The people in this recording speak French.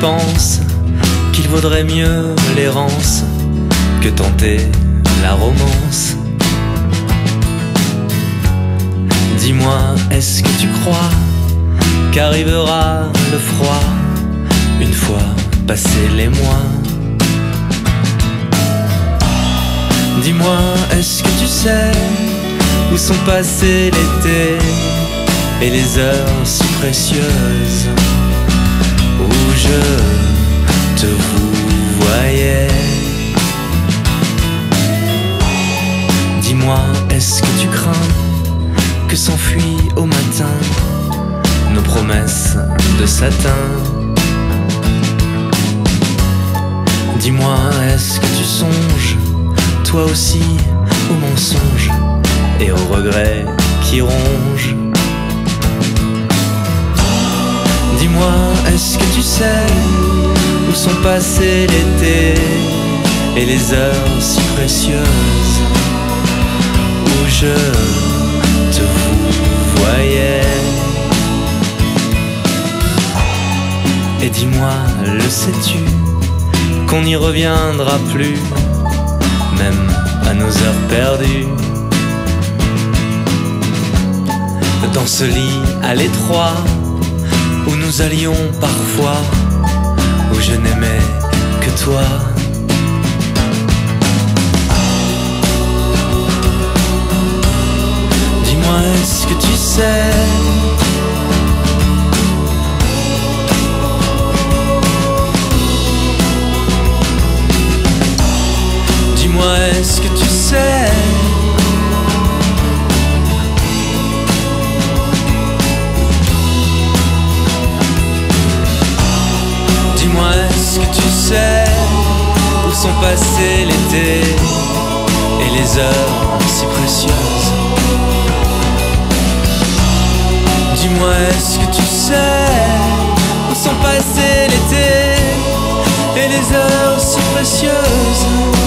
penses qu'il vaudrait mieux l'errance que tenter la romance. Dis-moi, est-ce que tu crois qu'arrivera le froid une fois passés les mois? Dis-moi, est-ce que tu sais où sont passés l'été et les heures si précieuses? Je te voyais. Dis-moi, est-ce que tu crains que s'enfuient au matin nos promesses de satin? Dis-moi, est-ce que tu songes, toi aussi, au mensonge et au regret qui ronge Dis-moi, est-ce que tu sais. Où sont passés l'été et les heures si précieuses où je te voyais? Et dis-moi, le sais-tu qu'on n'y reviendra plus, même à nos heures perdues? Dans ce lit à l'étroit où nous allions parfois, où je n'aimais que toi. Dis-moi, est-ce que tu sais Dis-moi, est-ce que tu Dis-moi, est-ce que tu sais. Où sont passés l'été et les heures si précieuses? Dis-moi, est-ce que tu sais. Où sont passés l'été et les heures si précieuses?